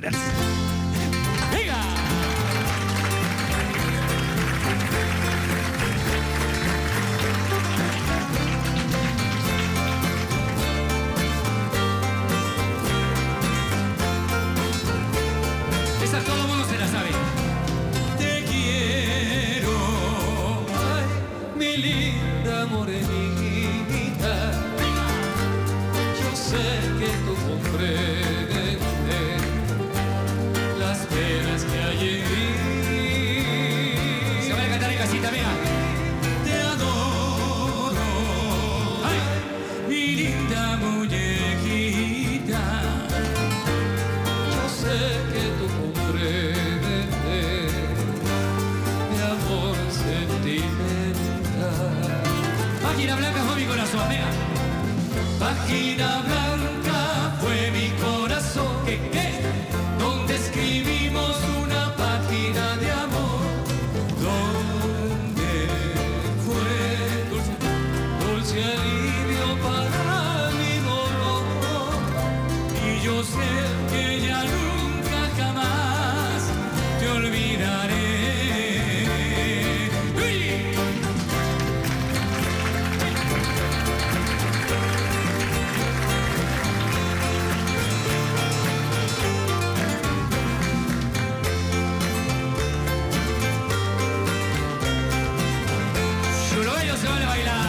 til. Página blanca fue mi corazón, venga. Página blanca. ellos se van a bailar.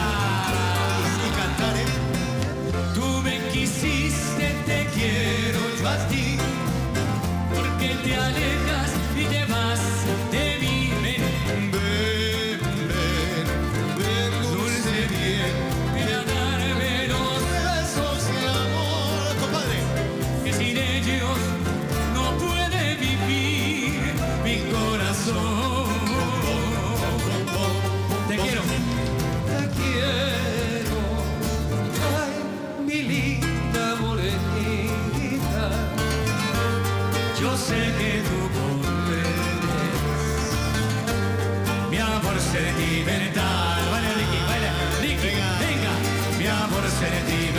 mi linda morenita, yo sé que tú volverás. Mi amor ser libertad, vale Ricky, vale Ricky, venga, venga. mi amor ser libertad.